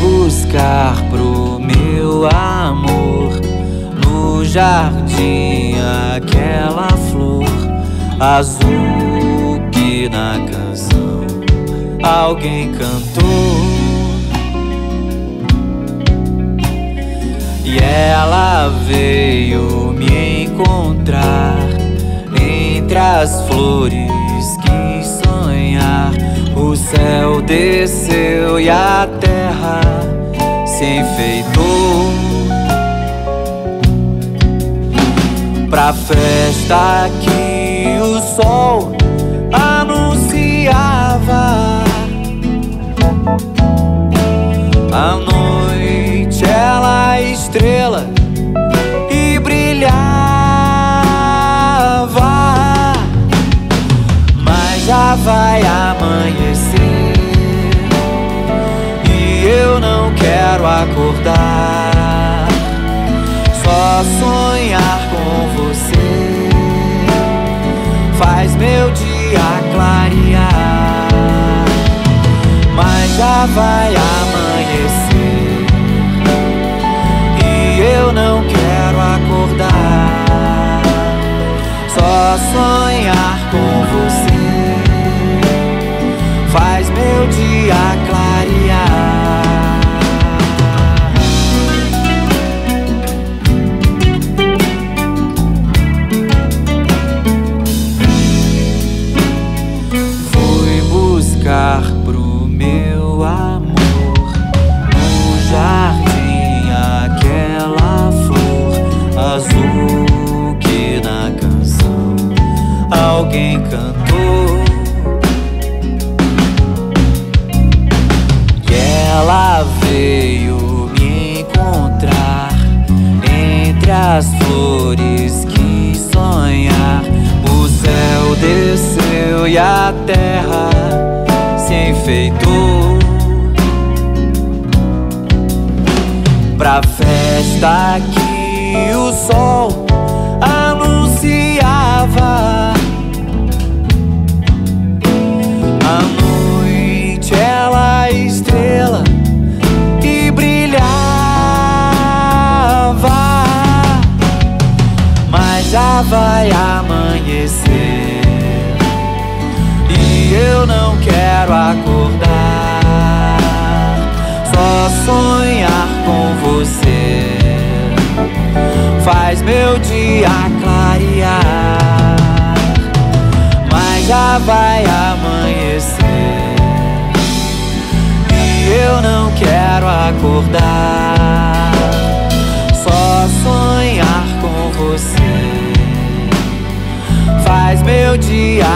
Buscar pro meu amor no jardim aquela flor azul que na canção alguém cantou. E ela veio me encontrar entre as flores. Quis sonhar, o céu desceu e a terra se enfeitou. Pra festa que o sol estrela e brilhava, mas já vai amanhecer e eu não quero acordar, só sonhar com você faz meu dia clarear, mas já vai amanhecer alguém cantou. E ela veio me encontrar entre as flores que sonhar. O céu desceu e a terra se enfeitou. Pra festa que o sol vai amanhecer. E eu não quero acordar, só sonhar com você. Faz meu dia clarear mas já vai amanhecer. E eu não quero acordar, dia.